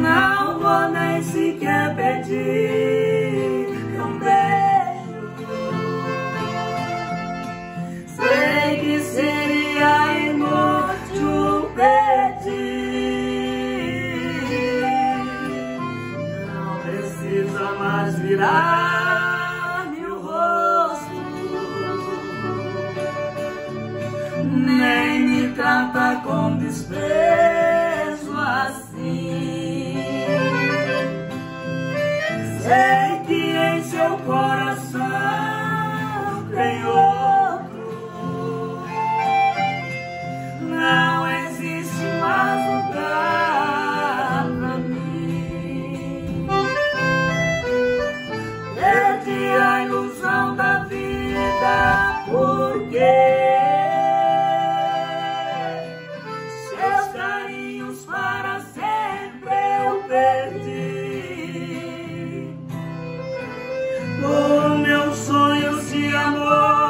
Não vou nem sequer pedir um beijo. Sei que seria inútil pedir. Não precisa mais virar trata com desprezo assim. Sei que em seu coração outro. sonhos de amor.